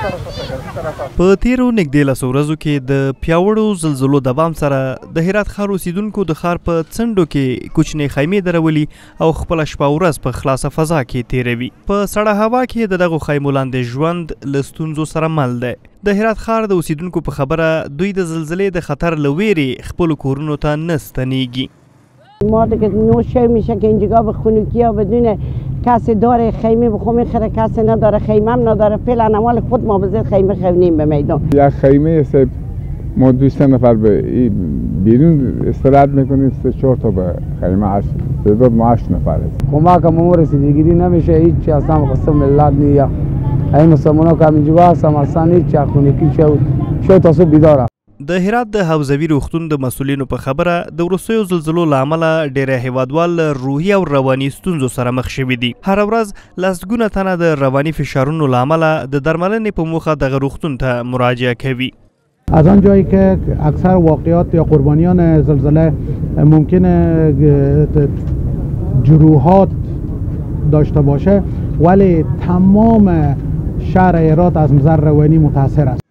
په تیرو نږدې لسو ورځو کې د پیاوړو زلزلو دوام سره د هرات ښار اوسیدونکو د ښار په څنډو کې کوچنې خیمې درولي او خپل شپه ورځ په خلاصه فضا کې تیروي په سړه هوا کې د دغه خیمو لاندې ژوند له ستونزو سره مل دی د هرات ښار د اوسیدونکو په خبره دوی د زلزلې د خطر له ویرې خپل کورونو ته نه ستنیږي ما دیگه نوشه میشه که اینجا به خنکی ها بدون کسی داره خیمه بخو میخره کسی نداره خیمه هم نداره فعلا نمال خود ما بزید خیمه خونیم به میدان یک خیمه است ما دوست نفر به بیرون استراحت میکنیم سه چهار تا به خیمه هست تعداد ما هشت نفر است کمک ما رسیدگیری نمیشه هیچ چی اصلا قسم ملت نیا این مسلمان ها که همینجا هستم اصلا هیچ چی خونکی شد شد تا صبح بیدار د هرات د حوزوي روغتون د مسولینو په خبره د وروستیو زلزلو له امله ډېری هیوادوال له روحي او رواني ستونزو سره مخ شوي دي هره ورځ لسګونه تنه د رواني فشارونو له امله د درملنې په موخه دغه روغتون ته مراجعه کوي از آن جایی که اکثر واقعات یا قربانیان زلزله ممکنه جروحات داشته باشه ولی تمام شهر ایرات از نظر روانی متاثر است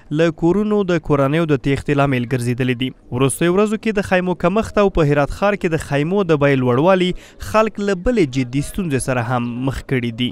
له کورونو د کورنیو د تېښتې لامل ګرځېدلي دي. وروستیو ورځو کې د خیمو کمښت او په هرات ښار کې د خیمو د بیې لوړوالي خلک له بلې جدي ستونزې سره هم مخ کړي دي.